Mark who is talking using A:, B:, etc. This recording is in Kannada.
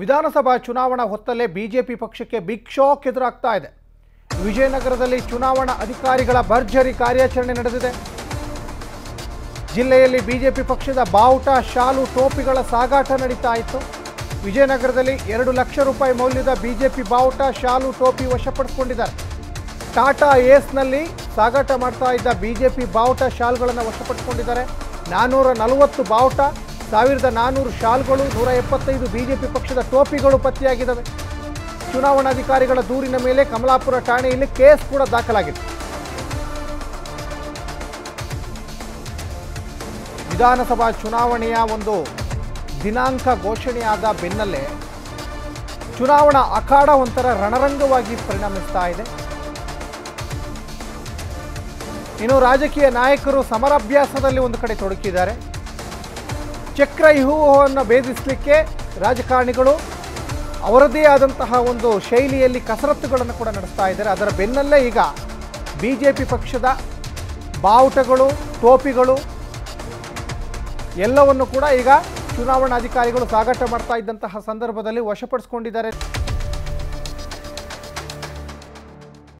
A: ವಿಧಾನಸಭಾ ಚುನಾವಣಾ ಹೊತ್ತಲ್ಲೇ ಬಿಜೆಪಿ ಪಕ್ಷಕ್ಕೆ ಬಿಗ್ ಶಾಕ್ ಎದುರಾಗ್ತಾ ಇದೆ. ವಿಜಯನಗರದಲ್ಲಿ ಚುನಾವಣಾ ಅಧಿಕಾರಿಗಳ ಭರ್ಜರಿ ಕಾರ್ಯಾಚರಣೆ ನಡೆದಿದೆ. ಜಿಲ್ಲೆಯಲ್ಲಿ ಬಿಜೆಪಿ ಪಕ್ಷದ ಬಾವುಟ, ಶಾಲು, ಟೋಪಿಗಳ ಸಾಗಾಟ ನಡೀತಾ ಇತ್ತು. ವಿಜಯನಗರದಲ್ಲಿ ಎರಡು ಲಕ್ಷ ರೂಪಾಯಿ ಮೌಲ್ಯದ ಬಿಜೆಪಿ ಬಾವುಟ, ಶಾಲು, ಟೋಪಿ ವಶಪಡಿಸಿಕೊಂಡಿದ್ದಾರೆ. ಟಾಟಾ ಏಸ್ನಲ್ಲಿ ಸಾಗಾಟ ಮಾಡ್ತಾ ಇದ್ದ ಬಿಜೆಪಿ ಬಾವುಟ, ಶಾಲ್ಗಳನ್ನು ವಶಪಡಿಸಿಕೊಂಡಿದ್ದಾರೆ. ನಾನ್ನೂರ ನಲವತ್ತು ಬಾವುಟ ಸಾವಿರದ ನಾನ್ನೂರು ಶಾಲ್ಗಳು, ನೂರ ಎಪ್ಪತ್ತೈದು ಬಿಜೆಪಿ ಪಕ್ಷದ ಟೋಪಿಗಳು ಪತ್ತೆಯಾಗಿದ್ದಾವೆ. ಚುನಾವಣಾಧಿಕಾರಿಗಳ ದೂರಿನ ಮೇಲೆ ಕಮಲಾಪುರ ಠಾಣೆಯಲ್ಲಿ ಕೇಸ್ ಕೂಡ ದಾಖಲಾಗಿದೆ. ವಿಧಾನಸಭಾ ಚುನಾವಣೆಯ ಒಂದು ದಿನಾಂಕ ಘೋಷಣೆಯಾದ ಬೆನ್ನಲ್ಲೇ ಚುನಾವಣಾ ಅಖಾಡ ಒಂಥರ ರಣರಂಗವಾಗಿ ಪರಿಣಮಿಸ್ತಾ ಇದೆ. ಇನ್ನು ರಾಜಕೀಯ ನಾಯಕರು ಸಮರಾಭ್ಯಾಸದಲ್ಲಿ ಒಂದು ಕಡೆ ತೊಡಗಿದ್ದಾರೆ ಚಕ್ರವ್ಯೂಹವನ್ನು ಭೇದಿಸಲಿಕ್ಕೆ ರಾಜಕಾರಣಿಗಳು ಅವರದೇ ಆದಂತಹ ಒಂದು ಶೈಲಿಯಲ್ಲಿ ಕಸರತ್ತುಗಳನ್ನು ಕೂಡ ನಡೆಸ್ತಾ ಇದ್ದಾರೆ. ಅದರ ಬೆನ್ನಲ್ಲೇ ಈಗ ಬಿ ಜೆ ಪಿ ಪಕ್ಷದ ಬಾವುಟಗಳು, ಟೋಪಿಗಳು ಎಲ್ಲವನ್ನು ಕೂಡ ಈಗ ಚುನಾವಣಾಧಿಕಾರಿಗಳು ಸಾಗಾಟ ಮಾಡ್ತಾ ಇದ್ದಂತಹ ಸಂದರ್ಭದಲ್ಲಿ ವಶಪಡಿಸಿಕೊಂಡಿದ್ದಾರೆ.